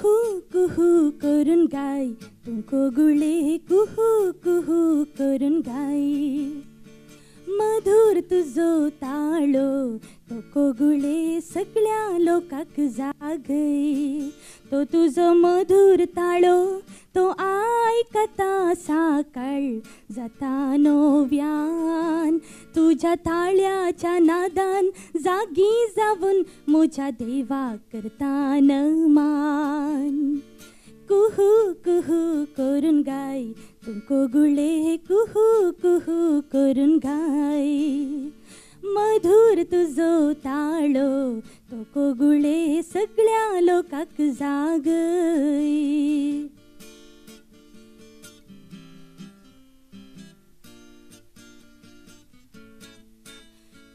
कुहू कुहू करून गाय तुमको गुळे कुहू कुहू करून गाय मधुर तुझो ताळो तो कोगुळे सगळ्या लोकाक जागय. तो तुझो मधुर ताळो तो आयकता साकळ जाता नोव्यान. तुझ्या ताळ्याच्या नादान जागी जाऊन म्हज्या देवाक करता नमा कुहू करून गाय तू कोगुळे कुहू कुहू करून गाय मधुर तुझो ताळो तो कोगुळे सगळ्या लोकाक जागय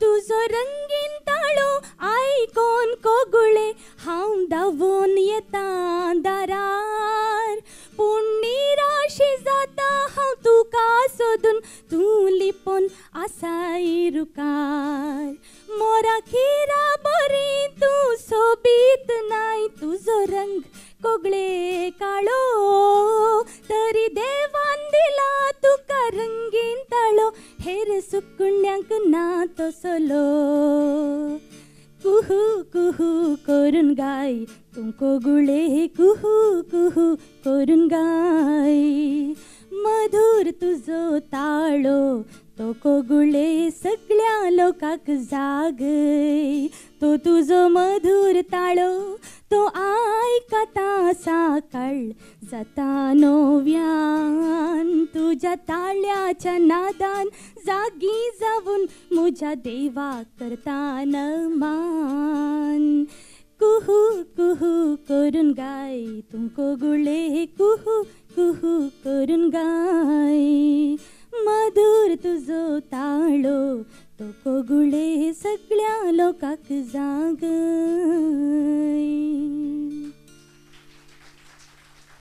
तुझो रंगीन तूं लिपोन आसाय रुकार मोरा खिरा बरी तूं सोबीत नाय तुजो रंग कोगळे काळो. तरी देवान दिला तुका रंगीन ताळो हेर सुकुण्याक ना तसलो कुहू कुहू करून गाय तू कोगुळे कुहू कुहू करून गाय मधुर तुझो ताळो तो कोगुळे सगळ्या लोकाक जागय तो तुझो मधुर ताळो तो आयकता साकाळ जाता नोव्यान तुझ्या ताळ्याच्या नादान जागी जाऊन म्हज्या देवाक करता मान. कुहू कुहू करून गाय तू कोगुळे कुहू कुहू करून गाय मधुर तुझो ताळो तो कोगुळे सगळ्या लोकाक जागय